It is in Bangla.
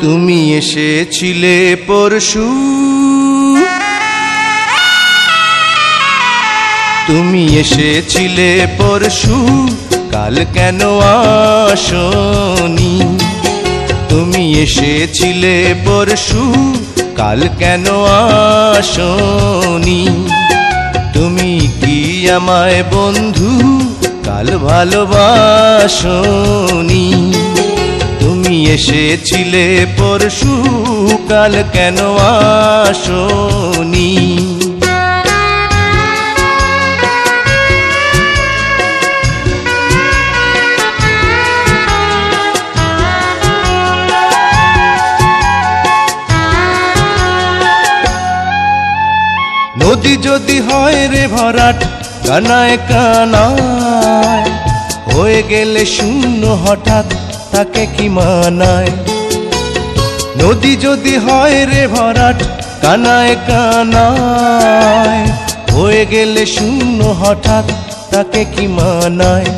তুমি এসেছিলে পরশু। তুমি এসেছিলে পরশু, কাল কেন আসনি? তুমি এসেছিলে পরশু, কাল কেন আসনি? তুমি কি আমায় বন্ধু, কাল ভালোবাসনি তুমি এসেছিলে পরশু কাল কেন আসনি? নদী যদি হয় রে ভরাট কানায় কানায়, হয়ে গেলে শূন্য হঠাৎ। তাকে কি মানায়? নদী যদি হয় রে ভরাট, কানায় কানায়, হয়ে গেলে শূন্য হঠাৎ, তাকে কি মানায়?